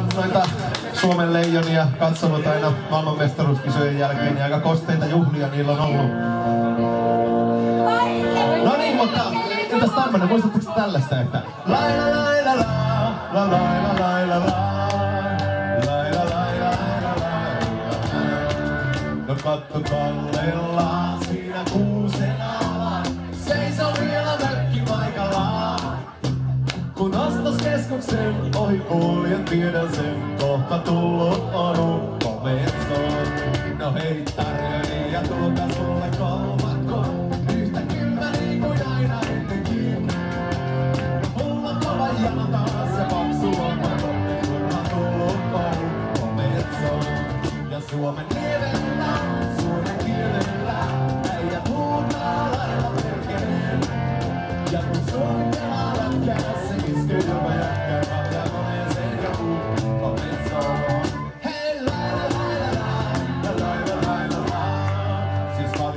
Noita Suomen leijonia katsonut aina maailmanmestaruuskisojen jälkeen, niin aika kosteita juhlia niillä on ollut. No niin, mutta entäs tämmönen, muistatteko tällaista, että laila la, la laila laila la, laila laila laila la. No katto kallellaan siinä kuusen ostoskeskuksen ohi kuljen, tiedän sen, kohta tullut on ukko metsoon. No hei tarjoilija, tulkaa sulle kolmakko, yhtä kylmä niin kuin aina ennenkin. Mulla on kova jano taas ja paksu lompakko, kunhan tullut on ukko metsoon. Ja Suomen niemellä,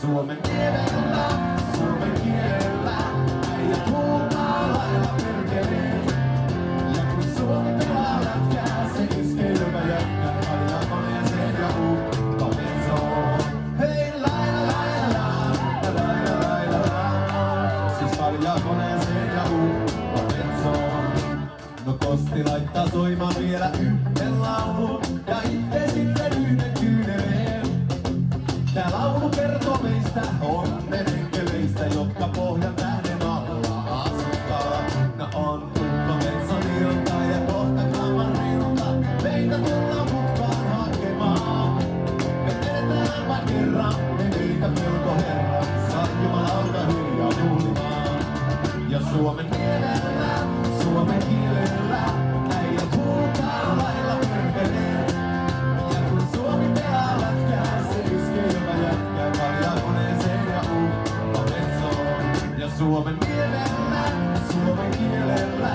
Suomen kielellä, suomen kielellä, äijät huutaa lailla perkeleen. Ja kun Suomi pelaa lätkää, se iskee ilma jätkää, kaljaa koneeseen ja ukko metsoon. Hei laila laila la, la laila laila la, siis kaljaa koneeseen ja ukko metsoon. No Kosti laittaa soimaan vielä yhden that horn. Oh, Suomen kielellä, suomen kielellä,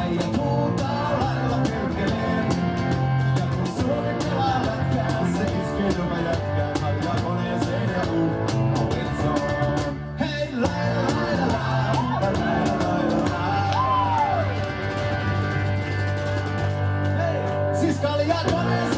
äijät huutaa lailla perkeleen. Ja kun Suomi pelaa lätkää, se iskee ilma jätkää, kaljakoneeseen ja ukko metsoon. Hei laila laila la, la laila laila la. Siis kaljakoneeseen ja ukko metsoon.